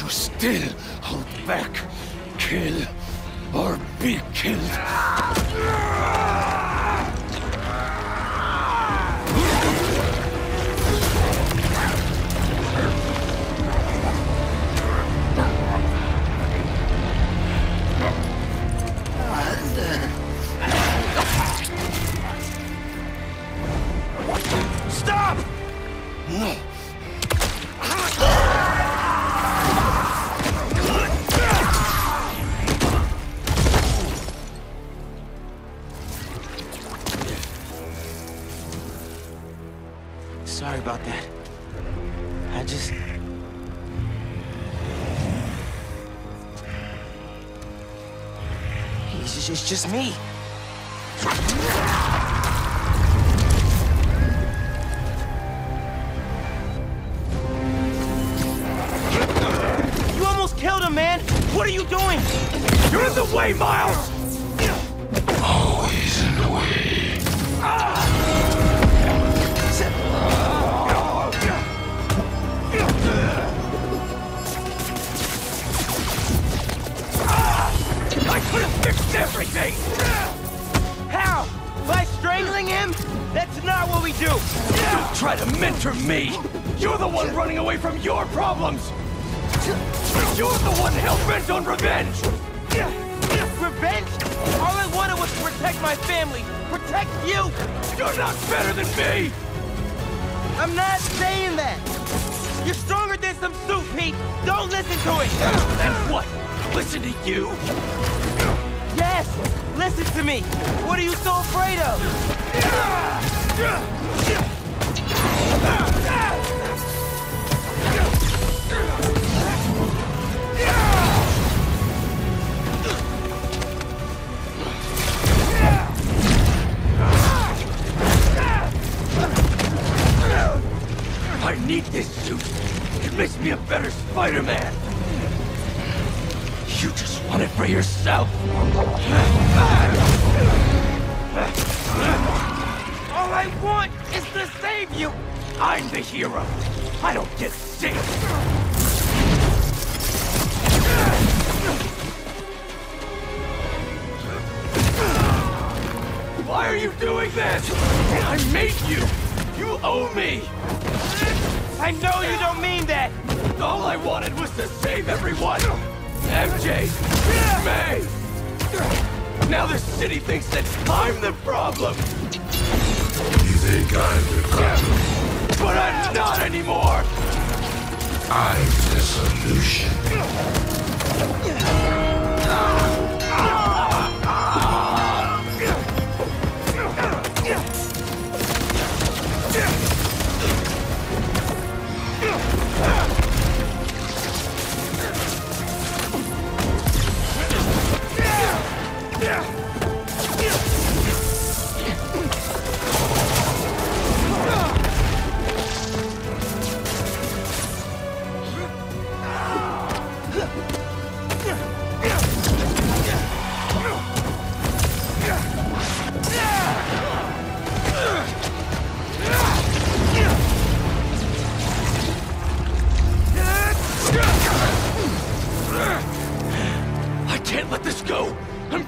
you still hold back. Kill or be killed. Stop! No. It's just, it's just me. You almost killed him, man! What are you doing? You're in the way, Miles! You're the one running away from your problems! You're the one hell-bent on revenge! Revenge? All I wanted was to protect my family! Protect you! You're not better than me! I'm not saying that! You're stronger than some soup, Pete! Don't listen to it! And what? Listen to you? Yes! Listen to me! What are you so afraid of? Makes me a better Spider-Man. You just want it for yourself. All I want is to save you! I'm the hero. I don't get sick! Why are you doing this? I made you. You owe me. I know you don't mean that! All I wanted was to save everyone. MJ, May. Now the city thinks that I'm the problem, You think I'm the problem? but I'm not anymore. I'm the solution. Ah!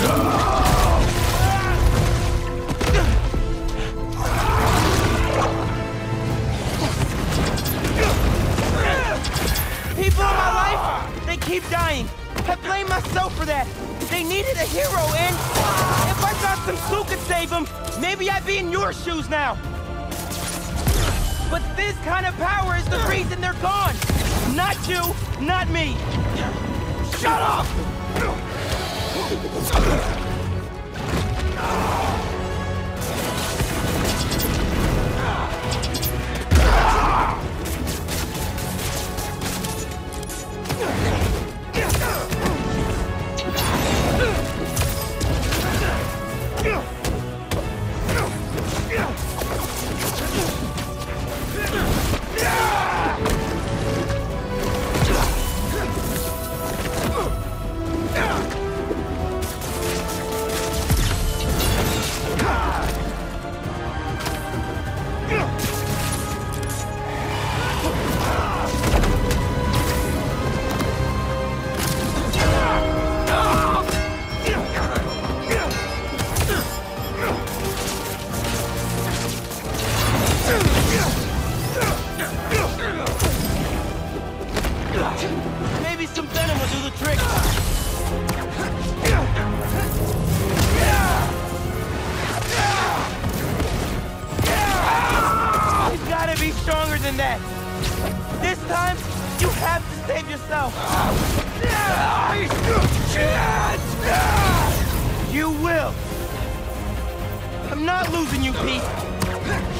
People in my life, they keep dying. I blame myself for that. They needed a hero, and if I thought some Sue could save them, maybe I'd be in your shoes now. But this kind of power is the reason they're gone. Not you, not me. Shut up! Yeah! Not losing you, Pete. Let's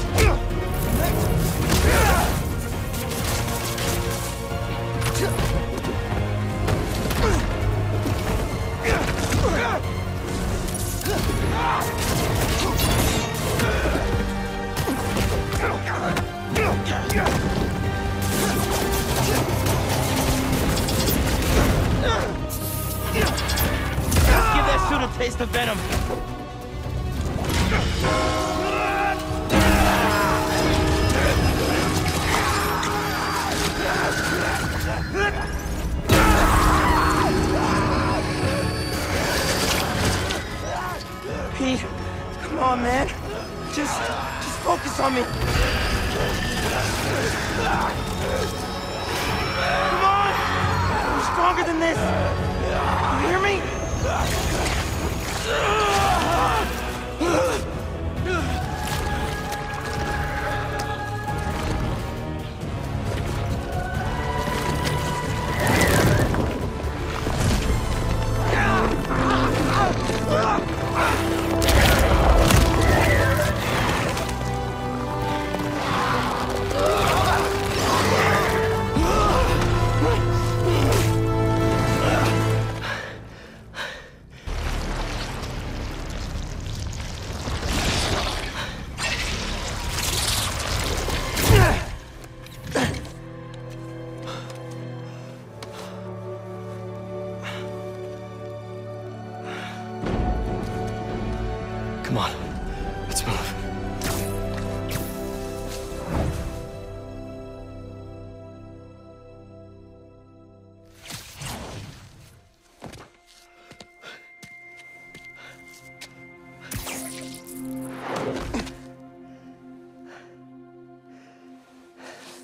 Give that suit a taste of venom. On, man. Just, just focus on me. Come on! I'm stronger than this. You hear me? Come on. Let's move.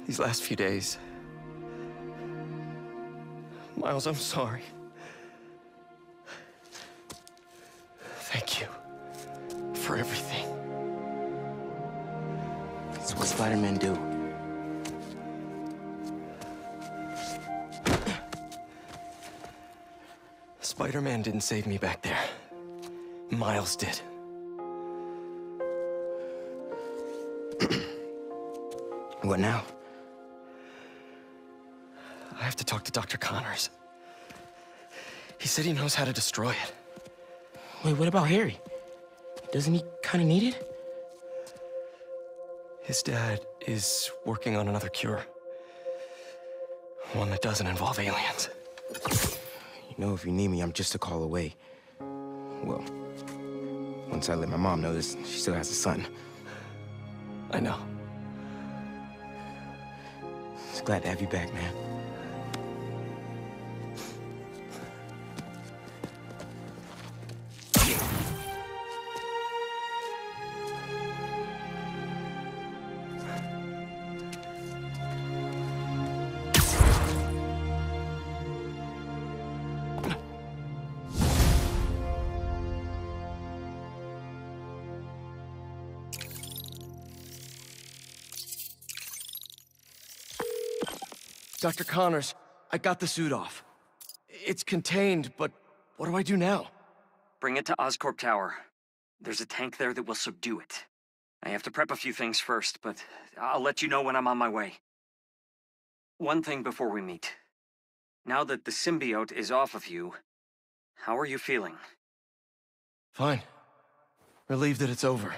These last few days. Miles, I'm sorry. Spider-Man do. Spider-Man didn't save me back there. Miles did. What now? I have to talk to Dr. Connors. He said he knows how to destroy it. Wait, what about Harry? Doesn't he kind of need it? His dad is working on another cure. One that doesn't involve aliens. You know, if you need me, I'm just a call away. Well, once I let my mom know this, she still has a son. I know. Just glad to have you back, man. Dr. Connors, I got the suit off. It's contained, but what do I do now? Bring it to Oscorp Tower. There's a tank there that will subdue it. I have to prep a few things first, but I'll let you know when I'm on my way. One thing before we meet. Now that the symbiote is off of you, how are you feeling? Fine. Relieved that it's over.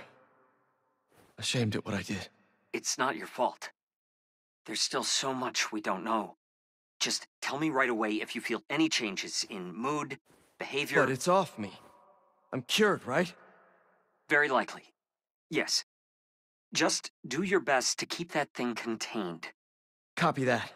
Ashamed at what I did. It's not your fault. There's still so much we don't know. Just tell me right away if you feel any changes in mood, behavior. But it's off me. I'm cured, right? Very likely. Yes. Just do your best to keep that thing contained. Copy that.